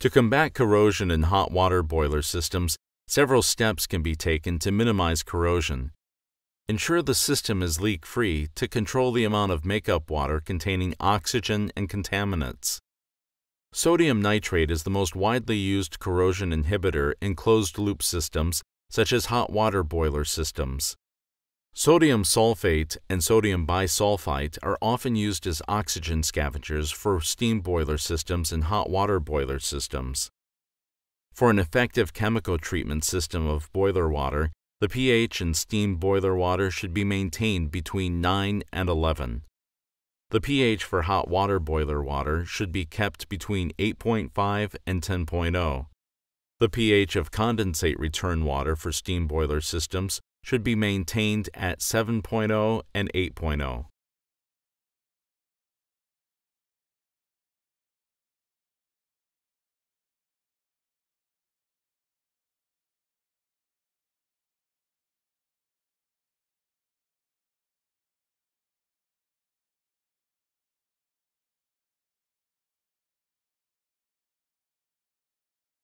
To combat corrosion in hot water boiler systems, several steps can be taken to minimize corrosion. Ensure the system is leak free to control the amount of makeup water containing oxygen and contaminants. Sodium nitrite is the most widely used corrosion inhibitor in closed loop systems such as hot water boiler systems. Sodium sulfite and sodium bisulfite are often used as oxygen scavengers for steam boiler systems and hot water boiler systems. For an effective chemical treatment system of boiler water, the pH in steam boiler water should be maintained between 9 and 11. The pH for hot water boiler water should be kept between 8.5 and 10.0. The pH of condensate return water for steam boiler systems should be maintained at 7.0 and 8.0.